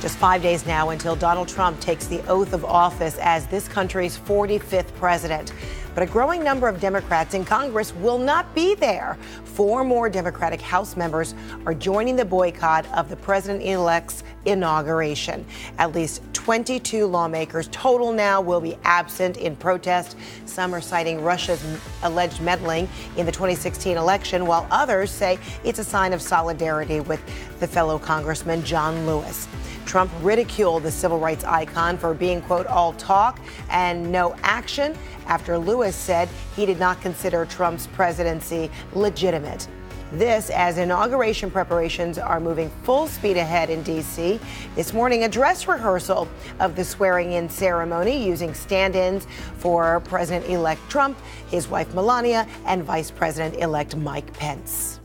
Just five days now until Donald Trump takes the oath of office as this country's 45th president. But a growing number of Democrats in Congress will not be there. Four more Democratic House members are joining the boycott of the president elect's inauguration. At least 22 lawmakers total now will be absent in protest. Some are citing Russia's alleged meddling in the 2016 election, while others say it's a sign of solidarity with the fellow Congressman John Lewis. Trump ridiculed the civil rights icon for being, quote, all talk and no action after Lewis said he did not consider Trump's presidency legitimate. This as inauguration preparations are moving full speed ahead in D.C. This morning, a dress rehearsal of the swearing in ceremony using stand ins for President elect Trump, his wife Melania, and Vice President elect Mike Pence.